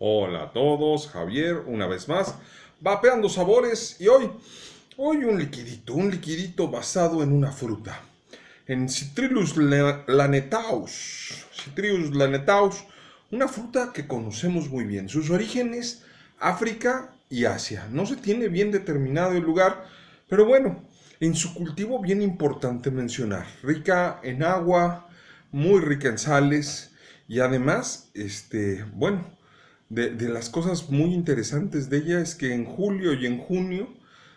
Hola a todos, Javier, una vez más, vapeando sabores y hoy, hoy un liquidito, un liquidito basado en una fruta, en Citrus lanetaus, Citrus lanetaus, una fruta que conocemos muy bien. Sus orígenes, África y Asia. No se tiene bien determinado el lugar, pero bueno, en su cultivo bien importante mencionar, rica en agua, muy rica en sales y además, este, bueno, de, las cosas muy interesantes de ella es que en julio y en junio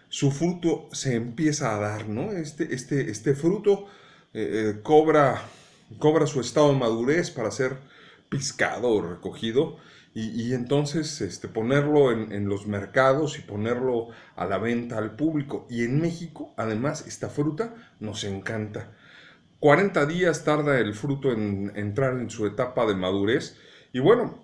su fruto se empieza a dar, ¿no? Este, este, este fruto eh, eh, cobra, cobra su estado de madurez para ser piscado o recogido y, entonces este, ponerlo en, en, los mercados y ponerlo a la venta al público. Y en México, además, esta fruta nos encanta. 40 días tarda el fruto en entrar en su etapa de madurez. Y bueno,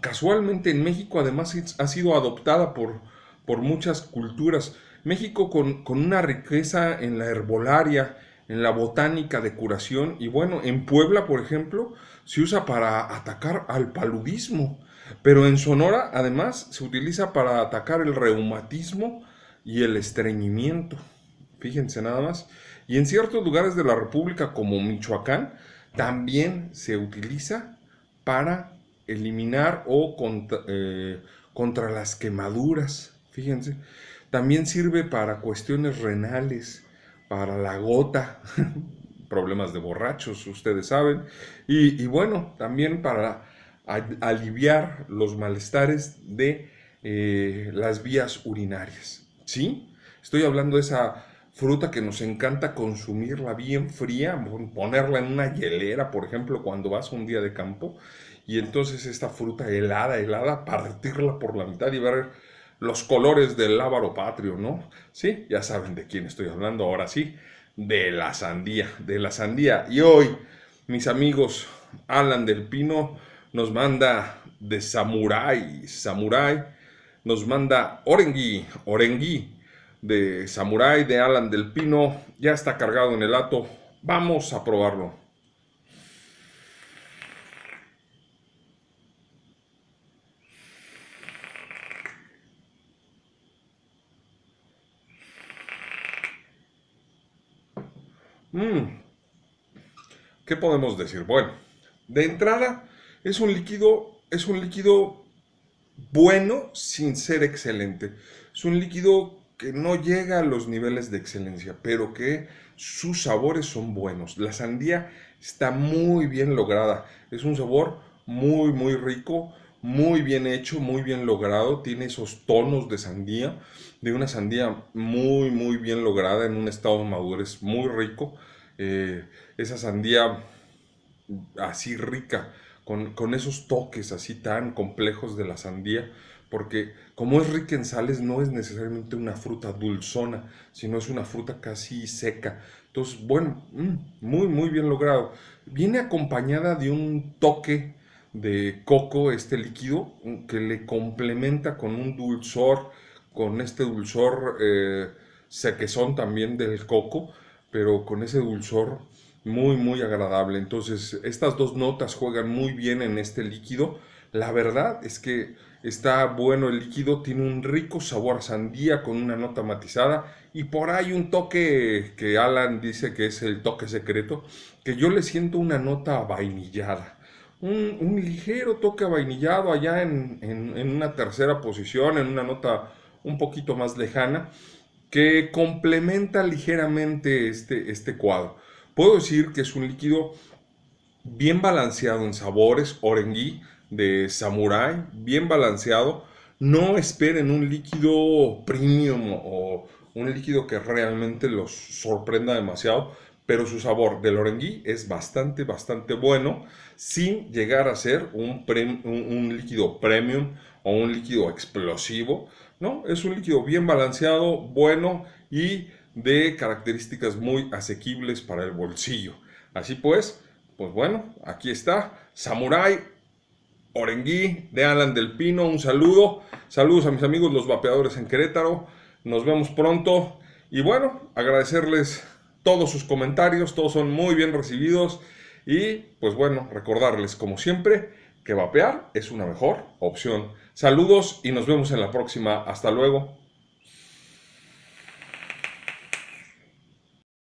casualmente en México además ha sido adoptada por, por muchas culturas. México con, una riqueza en la herbolaria, en la botánica de curación. Y bueno, en Puebla, por ejemplo, se usa para atacar al paludismo. Pero en Sonora, además, se utiliza para atacar el reumatismo y el estreñimiento. Fíjense nada más. Y en ciertos lugares de la República, como Michoacán, también se utiliza para eliminar o eh, contra, las quemaduras. Fíjense. También sirve para cuestiones renales, para la gota, problemas de borrachos, ustedes saben. Y, bueno, también para aliviar los malestares de eh, las vías urinarias. ¿Sí? Estoy hablando de esa fruta que nos encanta consumirla bien fría, ponerla en una hielera, por ejemplo, cuando vas un día de campo, y entonces esta fruta helada, helada, partirla por la mitad y ver los colores del lábaro patrio, ¿no? Sí, ya saben de quién estoy hablando, ahora sí, de la sandía, de la sandía. Y hoy, mis amigos, Alan del Pino nos manda de Samurai, Samurai, nos manda Orengui, Orengui, de Samurai de Alan del Pino. Ya está cargado en el ato. Vamos a probarlo. Mmm. ¿Qué podemos decir? Bueno, de entrada es un líquido, es un líquido bueno sin ser excelente. Es un líquido que no llega a los niveles de excelencia, pero que sus sabores son buenos. La sandía está muy bien lograda. Es un sabor muy, muy rico, muy bien hecho, muy bien logrado. Tiene esos tonos de sandía, de una sandía muy, muy bien lograda en un estado de madurez muy rico. Eh, esa sandía así rica, con, esos toques así tan complejos de la sandía porque como es rica en sales, no es necesariamente una fruta dulzona, sino es una fruta casi seca. Entonces, bueno, mm, muy, muy bien logrado. Viene acompañada de un toque de coco, este líquido, mm, que le complementa con un dulzor, con este dulzor eh, sequezón también del coco, pero con ese dulzor muy, muy agradable. Entonces, estas dos notas juegan muy bien en este líquido. La verdad es que Está bueno el líquido, tiene un rico sabor a sandía con una nota matizada y por ahí un toque que Alan dice que es el toque secreto, que yo le siento una nota vainillada. Un, ligero toque vainillado allá en, en, una tercera posición, en una nota un poquito más lejana, que complementa ligeramente este, este cuadro. Puedo decir que es un líquido bien balanceado en sabores, orengui, de Samurai, bien balanceado. No esperen un líquido premium o un líquido que realmente los sorprenda demasiado, pero su sabor del orengui es bastante, bastante bueno, sin llegar a ser un, un, líquido premium o un líquido explosivo. ¿no? Es un líquido bien balanceado, bueno y de características muy asequibles para el bolsillo. Así pues, pues bueno, aquí está, Samurai Orengui, de Alan del Pino, un saludo. Saludos a mis amigos los vapeadores en Querétaro. Nos vemos pronto. Y bueno, agradecerles todos sus comentarios, todos son muy bien recibidos. Y pues bueno, recordarles como siempre que vapear es una mejor opción. Saludos y nos vemos en la próxima. Hasta luego.